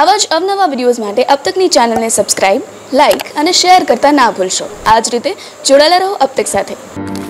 આવા જ અવનવા વિડીયોઝ માટે અબ તકની ચેનલને સબસ્ક્રાઇબ લાઇક અને શેર કરતા ના ભૂલશો આ જ રીતે જોડાયેલા રહો અબ તક સાથે